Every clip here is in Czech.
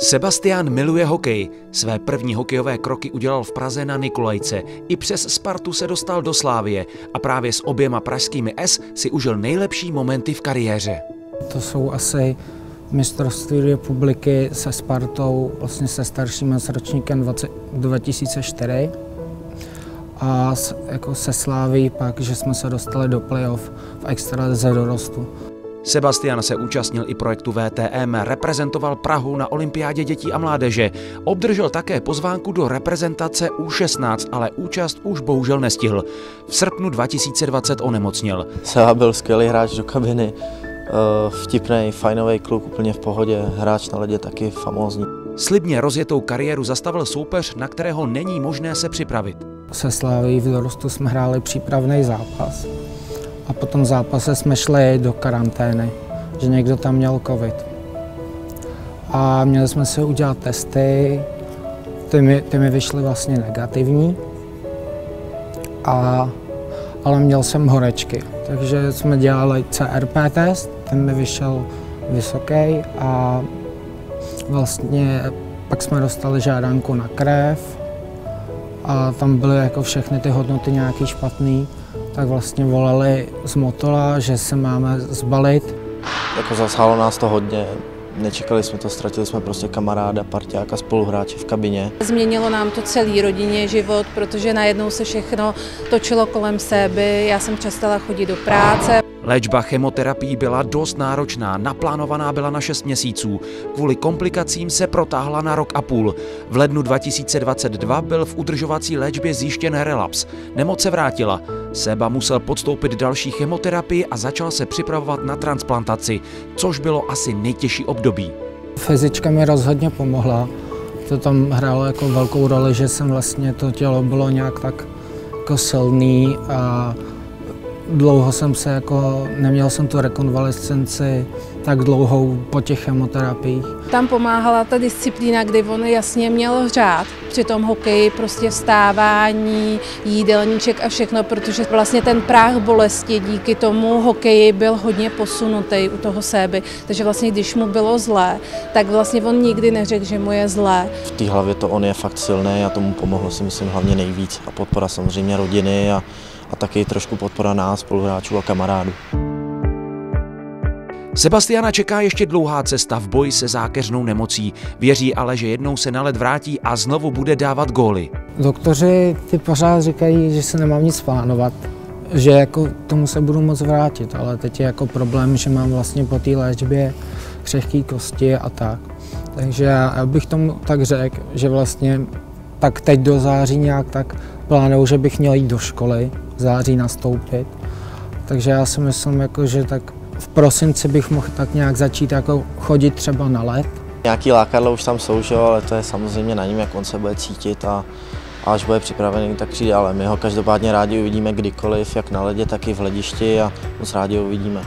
Sebastian miluje hokej. Své první hokejové kroky udělal v Praze na Nikolajce. I přes Spartu se dostal do Slávie a právě s oběma pražskými S si užil nejlepší momenty v kariéře. To jsou asi mistrovství republiky se Spartou, vlastně se starším s ročníkem 20, 2004 a jako se Sláví pak, že jsme se dostali do playoff v extralize dorostu. Sebastian se účastnil i projektu VTM, reprezentoval Prahu na olympiádě dětí a mládeže. Obdržel také pozvánku do reprezentace U16, ale účast už bohužel nestihl. V srpnu 2020 onemocněl. Seba byl skvělý hráč do kabiny, eh, vtipný, fajnový kluk, úplně v pohodě, hráč na ledě taky famózní. Slibně rozjetou kariéru zastavil soupeř, na kterého není možné se připravit. Se Sláví v dorostu jsme hráli přípravný zápas a po tom zápase jsme šli do karantény, že někdo tam měl covid. A měli jsme si udělat testy, ty mi, ty mi vyšly vlastně negativní, a, ale měl jsem horečky. Takže jsme dělali CRP test, ten mi vyšel vysoký a vlastně pak jsme dostali žádanku na krev a tam byly jako všechny ty hodnoty nějaký špatný tak vlastně volali z Motola, že se máme zbalit. Jako zasáhlo nás to hodně, nečekali jsme to, ztratili jsme prostě kamaráda, parťáka, spoluhráče v kabině. Změnilo nám to celý rodině život, protože najednou se všechno točilo kolem sebe, já jsem přestala chodit do práce. Léčba chemoterapií byla dost náročná, naplánovaná byla na 6 měsíců. Kvůli komplikacím se protáhla na rok a půl. V lednu 2022 byl v udržovací léčbě zjištěn relaps. Nemoc se vrátila. Seba musel podstoupit další chemoterapii a začal se připravovat na transplantaci, což bylo asi nejtěžší období. Fyzička mi rozhodně pomohla. To tam hrálo jako velkou roli, že jsem vlastně to tělo bylo nějak tak jako silný a dlouho jsem se jako, neměl jsem tu rekonvalescenci tak dlouhou po těch chemoterapiích. Tam pomáhala ta disciplína, kdy on jasně měl řád při tom hokeji, prostě vstávání, jídelníček a všechno, protože vlastně ten práh bolesti díky tomu hokeji byl hodně posunutý u toho séby, takže vlastně když mu bylo zlé, tak vlastně on nikdy neřekl, že mu je zlé. V té hlavě to on je fakt silný a tomu pomohlo si myslím hlavně nejvíc a podpora samozřejmě rodiny a a taky trošku podpora nás, spoluhráčů a kamarádů. Sebastiana čeká ještě dlouhá cesta v boji se zákeřnou nemocí. Věří ale, že jednou se na led vrátí a znovu bude dávat góly. Doktoři ty pořád říkají, že se nemám nic plánovat, že jako tomu se budu moc vrátit, ale teď je jako problém, že mám vlastně po té léčbě křehké kosti a tak. Takže já bych tomu tak řekl, že vlastně tak teď do září nějak tak plánuju, že bych měl jít do školy, v září nastoupit. Takže já si myslím, jako, že tak v prosinci bych mohl tak nějak začít jako chodit třeba na let. Nějaký lákadla už tam jsou, že? ale to je samozřejmě na něm, jak on se bude cítit a, a až bude připravený, tak přijde, ale my ho každopádně rádi uvidíme kdykoliv, jak na ledě, tak i v hledišti a moc rádi ho uvidíme.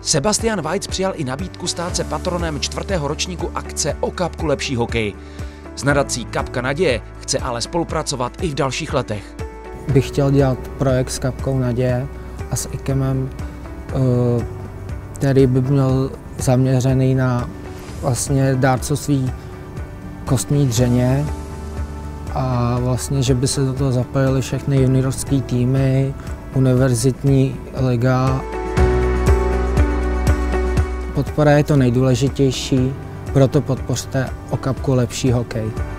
Sebastian Vajc přijal i nabídku stát se patronem čtvrtého ročníku akce o kapku lepší hokej. S nadací Kapka naděje chce ale spolupracovat i v dalších letech. Bych chtěl dělat projekt s Kapkou naděje a s IKEMem, eh, který by měl zaměřený na vlastně dárcovství kostní dřeně a vlastně, že by se do toho zapojily všechny juniorské týmy, univerzitní liga. Podpora je to nejdůležitější, proto podpořte o kapku lepší hokej.